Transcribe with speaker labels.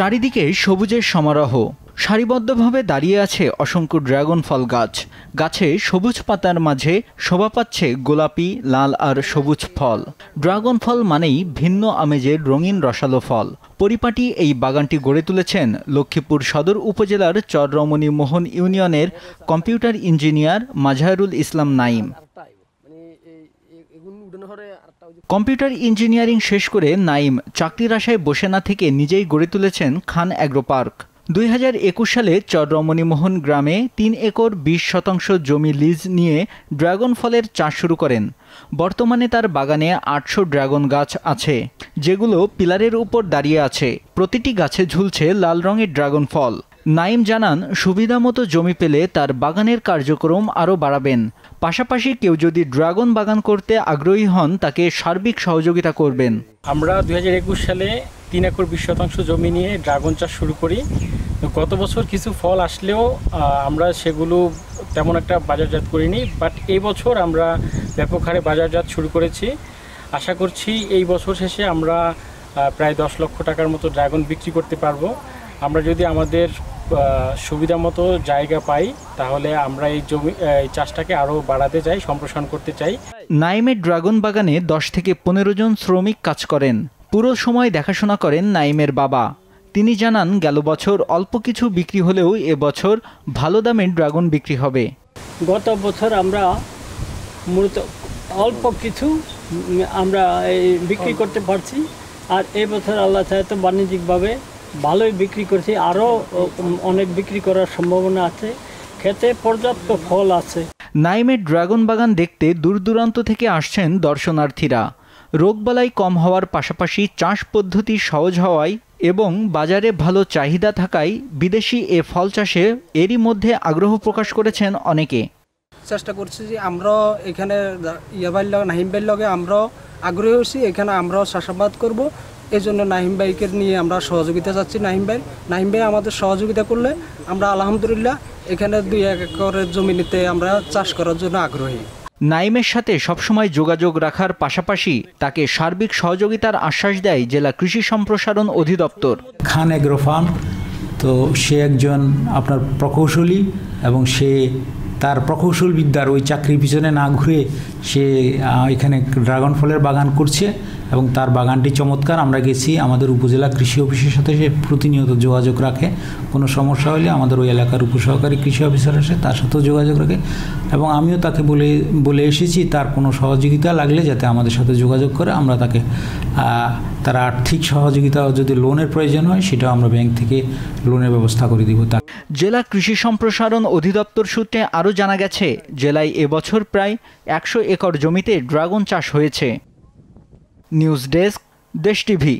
Speaker 1: চারিদিকে সবুজের সমারোহ। সারিবদ্ধভাবে দাঁড়িয়ে আছে অসংখ্য ড্রাগন ফল গাছ। গাছে সবুজ পাতার মাঝে শোভা পাচ্ছে গোলাপি, লাল আর সবুজ ফল। ড্রাগন ফল মানেই ভিন্ন আমেজের রঙিন রসালো ফল। পরিপাটি এই বাগানটি গড়ে তুলেছেন লক্ষ্মীপুর সদর উপজেলার চররমণী মোহন ইউনিয়নের computer engineer Mazharul Islam Naim computer engineering শেষ করে নাইম চাকরির আশায় বসে না থেকে নিজেই গড়ে তুলেছেন খান অ্যাগ্রো পার্ক। দুই হাজার একুশ সালে চররমণীমোহন গ্রামে তিন একর বিশ শতাংশ জমি লিজ নিয়ে ড্রাগন ফলের চাষ শুরু করেন। বর্তমানে তার বাগানে আটশো ড্রাগন গাছ আছে, যেগুলো পিলারের উপর দাঁড়িয়ে আছে। প্রতিটি গাছে ঝুলছে লাল রঙের ড্রাগন ফল। নাইম জানান, সুবিধামতো জমি পেলে তার বাগানের কার্যক্রম আরও বাড়াবেন। পাশাপাশি কেউ যদি ড্রাগন বাগান করতে আগ্রহী হন, তাকে সার্বিক সহযোগিতা করবেন।
Speaker 2: আমরা দু হাজার একুশ সালে তিন একর বিশ শতাংশ জমি নিয়ে ড্রাগন চাষ শুরু করি। গত বছর কিছু ফল আসলেও আমরা সেগুলো তেমন একটা বাজারজাত করিনি, বাট এই বছর আমরা ব্যাপক হারে বাজারজাত শুরু করেছি। আশা করছি এই বছর শেষে আমরা প্রায় দশ লক্ষ টাকার মতো ড্রাগন বিক্রি করতে পারব। আমরা যদি আমাদের সুবিধা মতো জায়গা পাই তাহলে আমরা এই জমি এই চাষটাকে আরও বাড়াতে চাই সম্প্রসারণ করতে চাই।
Speaker 1: নাইমের ড্রাগন বাগানে দশ থেকে পনেরো জন শ্রমিক কাজ করেন। পুরো সময় দেখাশোনা করেন নাইমের বাবা। তিনি জানান গেল বছর অল্প কিছু বিক্রি হলেও এবছর ভালো দামের ড্রাগন বিক্রি হবে।
Speaker 3: গত বছর আমরা মূলত অল্প কিছু আমরা বিক্রি করতে পারছি। আর এবছর আল্লাহ চাহে বাণিজ্যিকভাবে ভালোই বিক্রি করছি। আরও অনেক বিক্রি করার সম্ভাবনা আছে। খেতে পর্যাপ্ত ফল আছে।
Speaker 1: নাইমের ড্রাগন বাগান দেখতে দূর দূরান্ত থেকে আসছেন দর্শনার্থীরা। রোগবালাই কম হওয়ার পাশাপাশি চাষ পদ্ধতি সহজ হওয়ায় এবং বাজারে ভালো চাহিদা থাকায় বিদেশি এ ফল চাষে এরই মধ্যে আগ্রহ প্রকাশ করেছেন অনেকে।
Speaker 4: চেষ্টা করছি যে আমরা এখানে ইয়াবাইর লগে নাহিম লগে আমরাও আগ্রহী হয়েছি। এখানে আমরাও চাষাবাদ করব। এই জন্য নাহিম ভাইকে নিয়ে আমরা সহযোগিতা চাচ্ছি। নাহিম ভাই নাহিম ভাই আমাদের সহযোগিতা করলে আমরা আলহামদুলিল্লাহ এখানে দুই এক একরের জমি নিতে আমরা চাষ করার জন্য আগ্রহী।
Speaker 1: নাইমের সাথে সবসময় যোগাযোগ রাখার পাশাপাশি তাকে সার্বিক সহযোগিতার আশ্বাস দেয় জেলা কৃষি সম্প্রসারণ অধিদপ্তর।
Speaker 5: খান এগ্রো ফার্ম তো সে একজন আপনার প্রকৌশলী এবং সে তার প্রকৌশল বিদ্যার ওই চাকরির পিছনে না ঘুরে সে এখানে ড্রাগন ফলের বাগান করছে এবং তার বাগানটি চমৎকার। আমরা গেছি, আমাদের উপজেলা কৃষি অফিসের সাথে সে প্রতিনিয়ত যোগাযোগ রাখে। কোনো সমস্যা হলে আমাদের ওই এলাকার উপসহকারী কৃষি অফিসার আসে, তার সাথেও যোগাযোগ রাখে। এবং আমিও তাকে বলে বলে এসেছি, তার কোনো সহযোগিতা লাগলে যাতে আমাদের সাথে যোগাযোগ করে, আমরা তাকে তার আর্থিক সহযোগিতা যদি লোনের প্রয়োজন হয়, সেটাও আমরা ব্যাংক থেকে লোনের ব্যবস্থা করে দিব। তা
Speaker 1: জেলা কৃষি সম্প্রসারণ অধিদপ্তর সূত্রে আরও জানা গেছে, জেলায় এবছর প্রায় একশো একর জমিতে ড্রাগন চাষ হয়েছে। News desk Desh TV.